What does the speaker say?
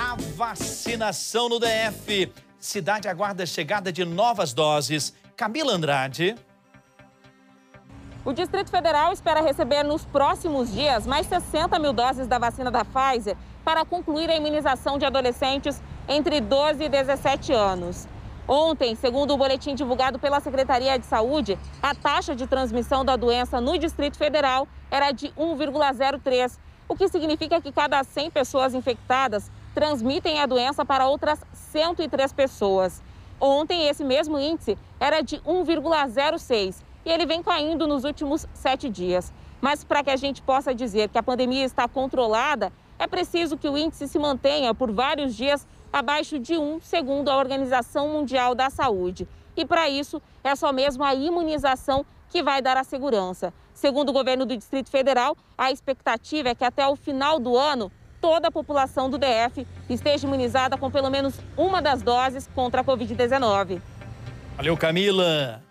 A vacinação no DF. Cidade aguarda a chegada de novas doses. Camila Andrade. O Distrito Federal espera receber nos próximos dias mais 60 mil doses da vacina da Pfizer para concluir a imunização de adolescentes entre 12 e 17 anos. Ontem, segundo o boletim divulgado pela Secretaria de Saúde, a taxa de transmissão da doença no Distrito Federal era de 1,03, o que significa que cada 100 pessoas infectadas transmitem a doença para outras 103 pessoas. Ontem, esse mesmo índice era de 1,06 e ele vem caindo nos últimos sete dias. Mas para que a gente possa dizer que a pandemia está controlada, é preciso que o índice se mantenha por vários dias abaixo de 1, segundo a Organização Mundial da Saúde. E para isso, é só mesmo a imunização que vai dar a segurança. Segundo o governo do Distrito Federal, a expectativa é que até o final do ano toda a população do DF esteja imunizada com pelo menos uma das doses contra a Covid-19. Valeu, Camila.